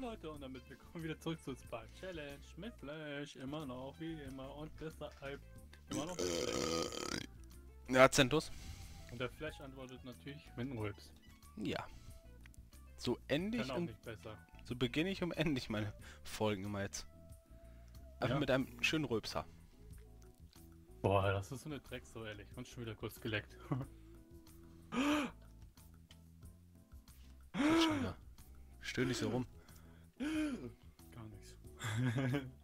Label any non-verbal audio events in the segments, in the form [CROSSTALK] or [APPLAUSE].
Leute, und damit willkommen wieder zurück zu Spark Challenge mit Flash, immer noch wie immer und deshalb immer noch. Ja, Zentus. Und der Flash antwortet natürlich mit einem Rülps. Ja. So ende Kann ich und besser. so beginne ich und ende ich meine Folgen immer jetzt. Einfach Ja. mit einem schönen Rülpser. Boah, das ist so eine Dreck, so ehrlich. Und schon wieder kurz geleckt. Stöhn nicht so rum. [LAUGHS]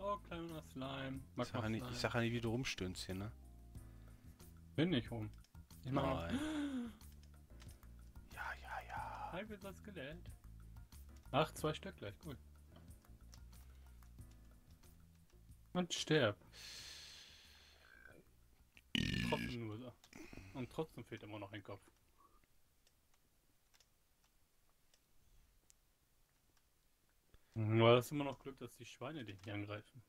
Oh, kleiner Slime. Ich Mag sag, ja nicht, ich sag ja nicht, wie du rumstöhnst hier, ne? Bin nicht rum. Ich mach. Nein. [GASPS] Ja, ja, ja. Wird das Skelett. Ach, zwei Stück gleich, cool. Und sterb. Tropfen nur. Und trotzdem fehlt immer noch ein Kopf. Aber das ist immer noch Glück, dass die Schweine dich nicht angreifen.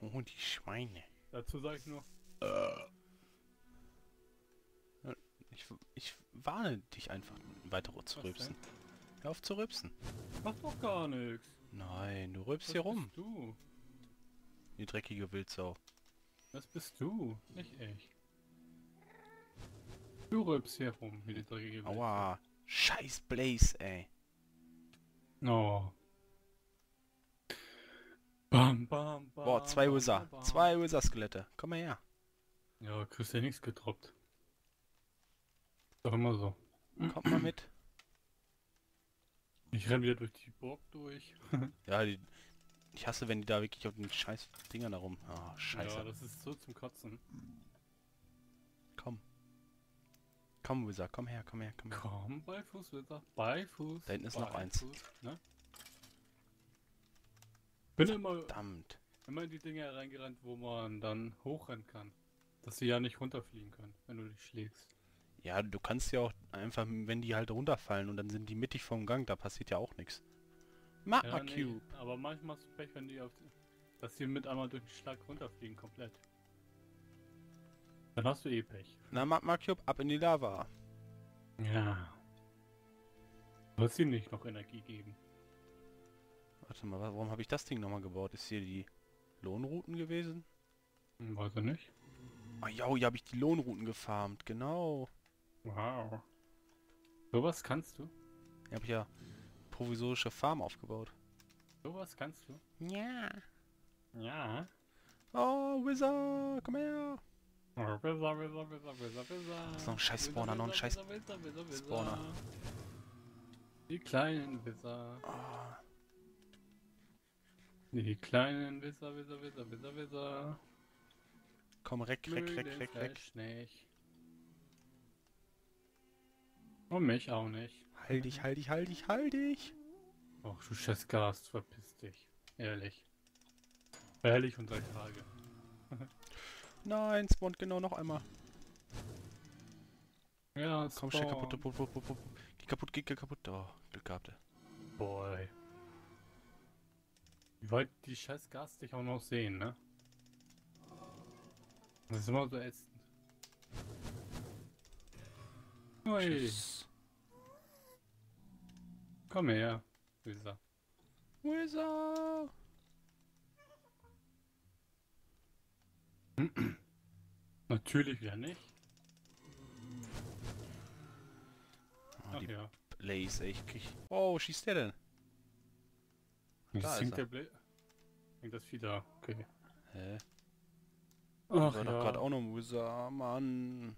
Oh, die Schweine. Dazu sage ich nur, Ich, ich warne dich einfach, weiter zu Was rülpsen. Hör auf zu rülpsen. mach doch gar nichts. Nein, du rülpst Das hier rum. bist du. Die dreckige Wildsau. Das bist du, nicht ich. Du rülpst hier rum, wie die dreckige Welt. Aua. Scheiß Blaze, ey. Oh. Bam, bam, bam. Boah, zwei Wizard. Zwei Wizard-Skelette. Komm mal her. Ja, kriegst ja nichts getroppt. Doch immer so. Kommt mal mit. Ich renn wieder durch die Burg durch. [LAUGHS] Ja, die, ich hasse, wenn die da wirklich auf den scheiß Dingern da rum. Ah, scheiße. Ja, das ist so zum Kotzen. Komm. Komm, Wizard, komm her, komm her, komm her. Komm, bei Fuß, Wizard. Bei Fuß. Da hinten ist noch bei eins. Ne? Bin immer, Verdammt. immer in die Dinge reingerannt, wo man dann hochrennen kann. Dass sie ja nicht runterfliegen können, wenn du dich schlägst. Ja, du kannst ja auch einfach, wenn die halt runterfallen und dann sind die mittig vom Gang, da passiert ja auch nichts. Magma Ja, nee, Cube. aber manchmal hast du Pech, wenn die auf, dass sie mit einmal durch den Schlag runterfliegen, komplett. Dann hast du eh Pech. Na, Magma Cube, ab in die Lava. Ja. Wird sie nicht noch Energie geben? Warte mal, wa- warum habe ich das Ding nochmal gebaut? Ist hier die Lohnrouten gewesen? Weiß ich nicht. Ah ja, hier habe ich die Lohnrouten gefarmt, genau. Wow. Sowas kannst du? Hier habe ich ja provisorische Farm aufgebaut. Sowas kannst du? Ja. Ja. Oh, Wizard, komm her. Oh, Wizard, Wizard, Wizard, Wizard, Wizard. ist noch ein scheiß Wizard, Spawner, noch ein Wizard, scheiß Wizard, Wizard, Wizard. Spawner. Die kleinen Wizard. Ah, Die kleinen Wizard, Wizard, Wizard, Wizard, Wizard. komm, reck, reck, reck, reck, reck. Flash nicht. Und mich auch nicht. Halt dich, halt dich, halt dich, halt dich. Och, du scheiß Gast, verpiss dich. Ehrlich. Ehrlich und drei Tage. [LAUGHS] Nein, spawnt genau noch einmal. Ja, Komm, schnell kaputt, kaputt, kaputt, kaputt. Geh kaputt, geh kaputt. Oh, Glück gehabt. Boy. Wie weit die scheiß Gas dich auch noch sehen, ne? Das ist immer so ätzend. Ui, komm her. Wieso? Wizard. [CLEARS THROAT] Natürlich wieder nicht. Oh, Ach die ja. Blaze, ich krieg... Oh, schießt der denn? Jetzt Da ist sinkt er. der Bla Hängt das wieder. Okay. Hä? Ach War doch ja. gerade auch noch Wizard, Mann.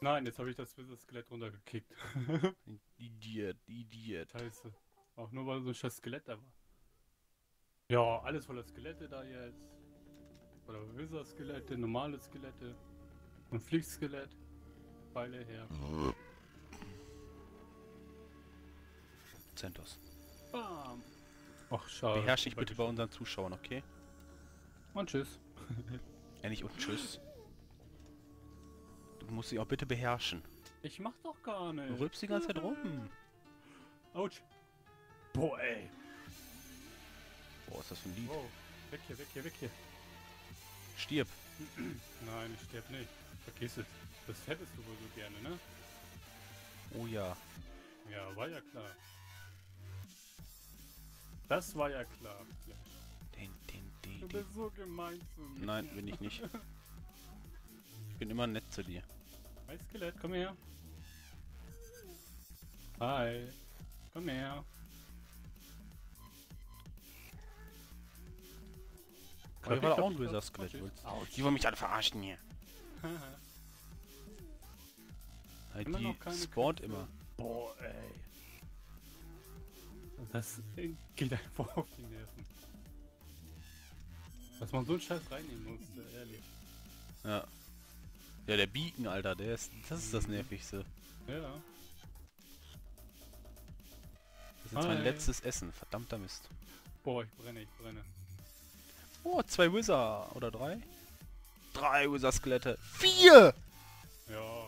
Nein, jetzt habe ich das Wizard-Skelett runtergekickt. [LAUGHS] Idiot, Idiot. Scheiße. Auch nur weil so ein scheiß Skelett da war. Ja, alles voller Skelette da jetzt. Oder Wizard-Skelette, normale Skelette. Und Flieg-Skelett. Pfeile her. Zentos. Bam. Ach, schade. Beherrsch dich bitte bei unseren Zuschauern, okay? Und tschüss. [LAUGHS] Endlich und tschüss. Du musst sie auch bitte beherrschen. Ich mach doch gar Du nicht. rülpst die ganze Zeit rum. Autsch. Boah, ey. Boah, ist das für ein Lied? Wow. Weg hier, weg hier, weg hier. Stirb. [CLEARS THROAT] Nein, ich sterb nicht. Vergiss es. Das hättest du wohl so gerne, ne? Oh ja. Ja, war ja klar. Das war ja klar. Den, den, den, Du den. bist so gemein zu mir. Nein, bin ich nicht. Ich bin immer nett zu dir. Hi Skelett, komm her. Hi. Komm her. Aber ich war auch ein böser Skelett. Die wollen mich alle verarschen hier. [LAUGHS] Halt, die spawnt immer. Boah, ey. Das äh, geht einfach auf die Nerven. Dass man so einen Scheiß reinnehmen musste, ehrlich. Ja. Ja, der Beacon, Alter, der ist. Das ist das Mhm. Nervigste. Ja. Das ist jetzt mein letztes Essen. Verdammter Mist. Boah, ich brenne, ich brenne. Oh, zwei Wizard. Oder drei? Drei Wizard-Skelette. Vier! Ja.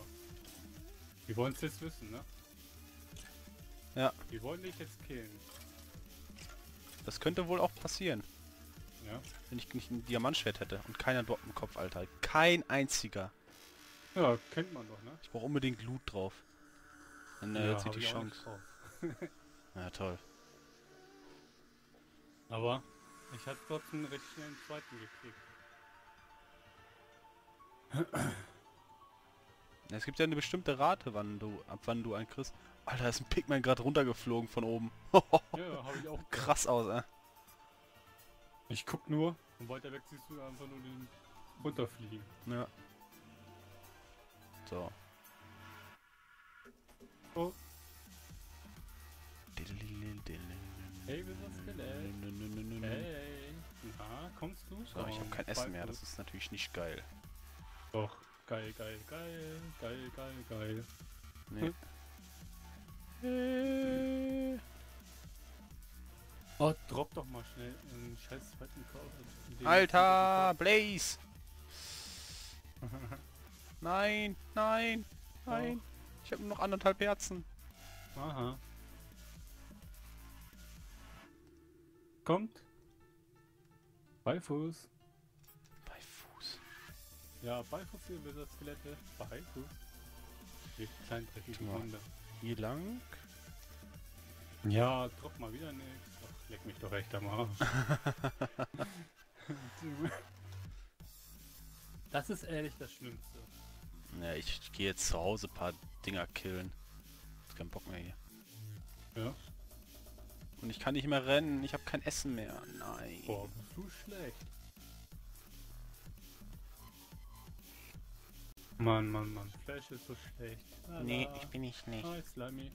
Die wollen es jetzt wissen, ne? Ja. Die wollen dich jetzt killen. Das könnte wohl auch passieren, Ja. wenn ich nicht ein Diamantschwert hätte. Und keiner droppt im Kopf, Alter. Kein einziger. Ja, kennt man doch, ne? Ich brauche unbedingt Loot drauf. Dann äh, jetzt hab die Chance. [LAUGHS] Ja, toll. Aber ich hatte trotzdem recht schnell einen zweiten gekriegt. [CLEARS THROAT] Ja, Es gibt ja eine bestimmte Rate, wann du, ab wann du einen kriegst. Alter, ist ein Pigman gerade runtergeflogen von oben. Ja, habe ich auch. [LAUGHS] Krass aus, äh. Ich guck nur und weiter weg siehst du einfach nur den runterfliegen. Ja. So. Oh. Hey, wir sind Skelett. Hey. Na, kommst du? So, ich habe kein Essen mehr, das ist natürlich nicht geil. Doch. Geil, geil, geil, geil, geil, geil. Nee. Äh. Oh, drop doch mal schnell einen scheiß zweiten den- Alter, Blaze! [LAUGHS] Nein, nein, Oh. nein. Ich habe nur noch anderthalb Herzen. Aha. Kommt. Beifuß. Bei Fuß. Ja, Beifuß hier Wizard Skelette. Beifuß. Die kleinen dreckigen Ja. Hier lang. Ja, drop mal wieder nix. Ach, leck mich doch echt am Arsch. [LAUGHS] das ist ehrlich das Schlimmste. Ja, ich, ich gehe jetzt zu Hause ein paar Dinger killen. Hab keinen Bock mehr hier. Ja. Und ich kann nicht mehr rennen. Ich habe kein Essen mehr. Nein. Boah, bist du schlecht. Mann, Mann, Mann. Flash ist so schlecht. Nee, Lala. ich bin nicht nicht. Hi, Slimy.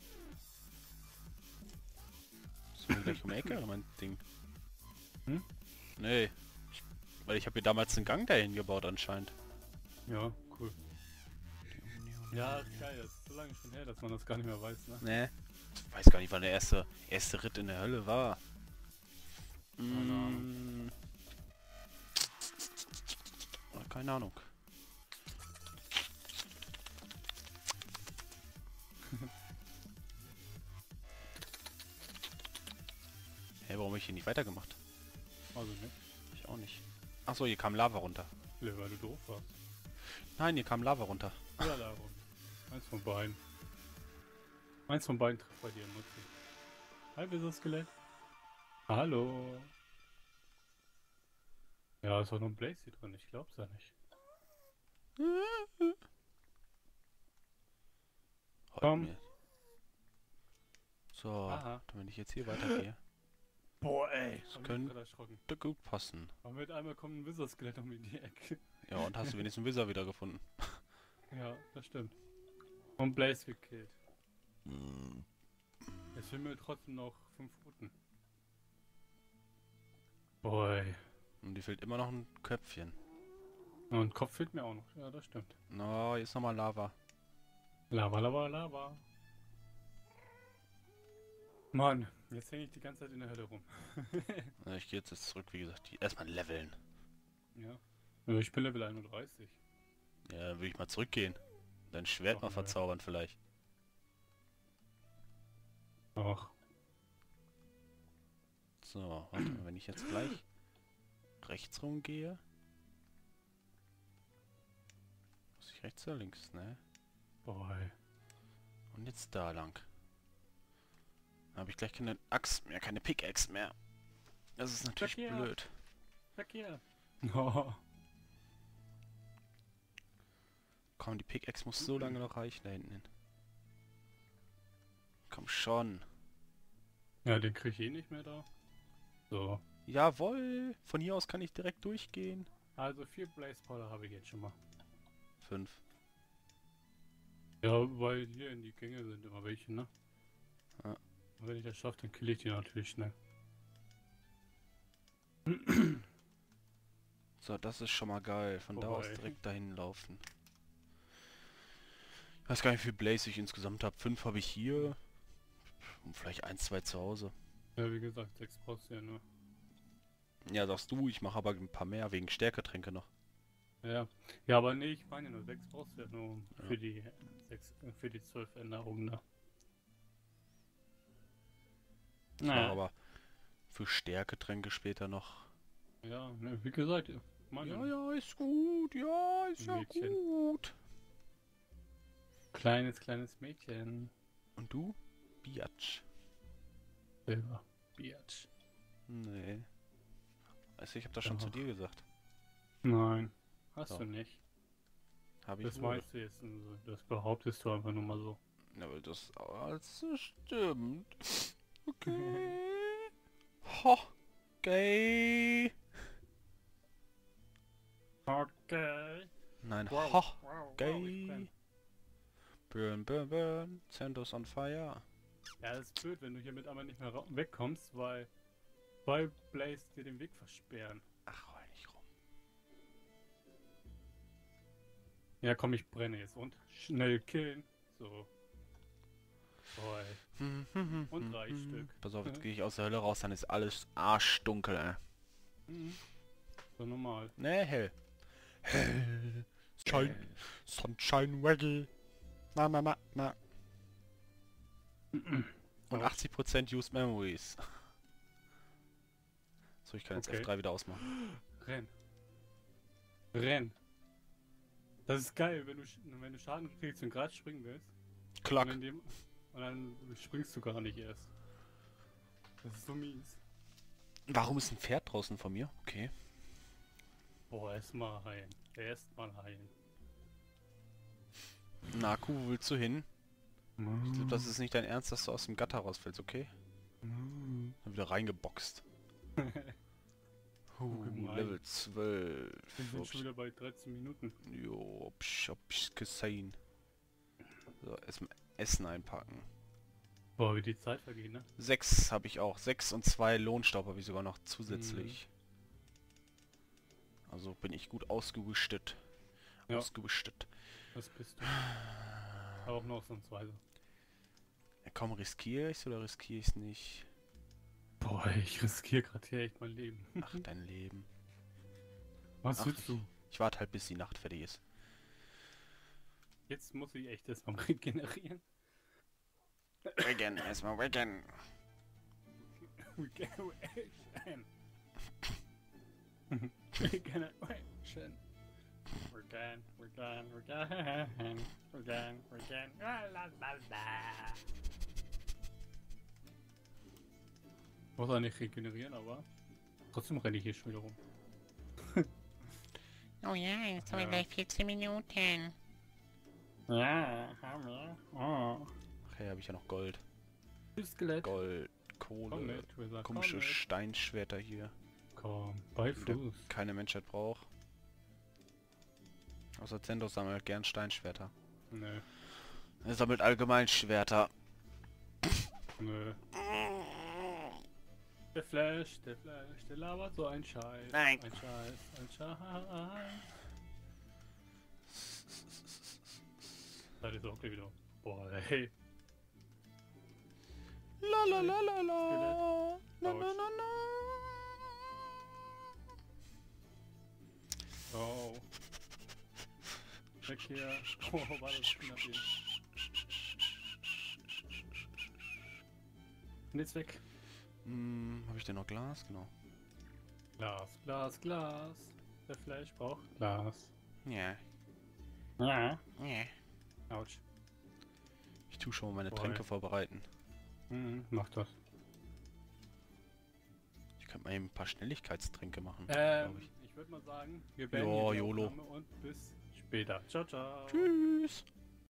So gleich um die Ecke, mein Ding. Hm? Nee. Ich, weil ich habe hier damals einen Gang dahin gebaut anscheinend. Ja, cool. Ja, geil. Das ist so lange schon her, dass man das gar nicht mehr weiß, ne? Nee. Ich weiß gar nicht, wann der erste, erste Ritt in der Hölle war. Keine Ahnung. Mm. Keine Ahnung. Warum hab ich hier nicht weitergemacht? Also nicht. Ich auch nicht. Achso, hier kam Lava runter. Ja, weil du doof warst. Nein, hier kam Lava runter. Ja, darum. Eins von beiden. Eins von beiden trifft bei dir im Nutzen. Hi, Wieso Skelett. Hallo. Ja, ist auch noch ein Blaze hier drin. Ich glaub's ja nicht. Komm. So, Aha. wenn ich jetzt hier weitergehe, Boah, ey. Das könnte gut passen. Aber mit einmal kommt ein Wizard-Skelett um die Ecke. Ja, und hast du wenigstens einen Wizard wiedergefunden. [LAUGHS] Ja, das stimmt. Und Blaze gekillt. Jetzt fehlen mir trotzdem noch fünf Routen. Boy. Und die fehlt immer noch ein Köpfchen. Und Kopf fehlt mir auch noch. Ja, das stimmt. Na, jetzt nochmal Lava. Lava, Lava, Lava. Mann, jetzt hänge ich die ganze Zeit in der Hölle rum. [LAUGHS] Na, Ich gehe jetzt, jetzt zurück, wie gesagt, die erstmal leveln. Ja. ja ich bin Level 31. Ja, dann würde ich mal zurückgehen. Dein Schwert Ach, mal ne. verzaubern vielleicht. Ach, So, warte mal, wenn ich jetzt gleich rechts rumgehe. Muss ich rechts oder links, ne? boy. Und jetzt da lang. Dann habe ich gleich keine Axt mehr, keine Pickaxe mehr. Das ist natürlich Verkehr. blöd. Verkehr. Oh. [LAUGHS] Komm, die Pickaxe muss so lange noch reichen da hinten hin. Komm schon. Ja, den krieg ich eh nicht mehr da. So. Jawohl! Von hier aus kann ich direkt durchgehen. Also vier Blaze Powder habe ich jetzt schon mal. Fünf. Ja, weil hier in die Gänge sind immer welche, ne? Und wenn ich das schaffe, dann kill ich die natürlich schnell. So, das ist schon mal geil. Von da aus Vorbei. direkt dahin laufen. Ich weiß gar nicht, wie viel Blaze ich insgesamt habe. Fünf habe ich hier. Und vielleicht ein, zwei zu Hause. Ja, wie gesagt, sechs brauchst du ja nur. Ja, sagst du, ich mache aber ein paar mehr wegen Stärketränke noch. Ja. Ja, aber nee, ich meine nur sechs brauchst du ja nur Ja. für die sechs, für die zwölf Änderungen da. Ich mache aber für Stärketränke später noch. Ja, ne, wie gesagt, meine Ja, ja, ist gut. Ja, ist ja Mädchen. gut. kleines, kleines Mädchen. Und du? Biatch. Silber. Biatch. Nee. Also ich habe das schon Doch. zu dir gesagt. Nein, hast Doch. du nicht. Habe ich Das wohl. weißt du jetzt, nur so. das behauptest du einfach nur mal so. Ja, aber das also stimmt. Okay. Okay. Okay. Nein, Wow. ho. Wow, wow, Okay. kann. Burn, burn, burn. Sandos on fire. Ja, das ist blöd, wenn du hiermit einmal nicht mehr wegkommst, weil zwei Blaze dir den Weg versperren. Ach, heul nicht rum. Ja, komm, ich brenne jetzt und schnell killen. So. Und drei Stück. Pass auf, jetzt gehe ich aus der Hölle raus, dann ist alles arschdunkel, ey. Mhm. So normal. Ne, hell. Hell. Shine. Sunshine Weddle. Na, na, na, na. Und Ouch. 80% Used Memories. So, ich kann jetzt Okay. F3 wieder ausmachen. Renn. Renn. Das ist geil, wenn du, wenn du Schaden kriegst und gerade springen willst. Klack. Und, dann springst du gar nicht erst. Das ist so mies. Warum ist ein Pferd draußen von mir? Okay. Boah, erstmal heilen. Erstmal heilen. Naku, wo willst du hin? Ich glaub, das ist nicht dein Ernst, dass du aus dem Gatter rausfällst, okay? Dann wieder reingeboxt. [LAUGHS] Gemein. Level 12. Wir sind Ups. schon wieder bei 13 Minuten. Jo, psch, ich gesehen. So, erstmal Essen einpacken. Boah, wie die Zeit vergeht, ne? Sechs habe ich auch. Sechs und zwei Lohnstaub habe ich sogar noch zusätzlich. Also bin ich gut ausgerüstet. Ja. Ausgerüstet. Das bist du. Auch noch sonst weise. Ja, komm, riskiere ich's oder riskiere ich's nicht? Boah, ich riskiere gerade hier echt mein Leben. Ach, dein Leben. Was Ach, willst du? Ich warte halt, bis die Nacht fertig ist. Jetzt muss ich echt erstmal [LAUGHS] regenerieren. Wagen, erstmal wagen. Regeneration. Regeneration. Regen, regen, regen, regen, regen. La, la, la, la. Muss auch nicht regenerieren, aber trotzdem renne ich hier schon wieder rum. [LAUGHS] Oh ja, jetzt haben wir Ja. gleich 14 Minuten. Ja, haben wir. Oh. Ja, habe ich ja noch Gold. Skelett. Gold, Komm Kohle, mit, Wizard, komm komische mit. Steinschwerter hier, Komm, bei Fuß. keine Menschheit braucht. Außer Zendos sammelt gern Steinschwerter. Nö, Er sammelt allgemein Schwerter. nö. Der Flash, der Flash, der labert so ein Scheiß. Nein. Ein Scheiß, ein Scheiß. Das ist auch wieder. Boah, ey. La la la la la. La Ouch. la la la. Oh. Weg hier. Oh, war das knapp hier. Und jetzt weg. Hm, habe ich denn noch Glas? Genau. Glas, Glas, Glas. Der Flash braucht Glas. Ja. Ja. Ja. Autsch. Ich tue schon mal meine Voll. Tränke vorbereiten. Mhm, mach das. Ich könnte mal eben ein paar Schnelligkeitstränke machen. Ähm, ich. ich würde mal sagen, wir beenden die YOLO. Und bis später. Ciao, ciao. Tschüss.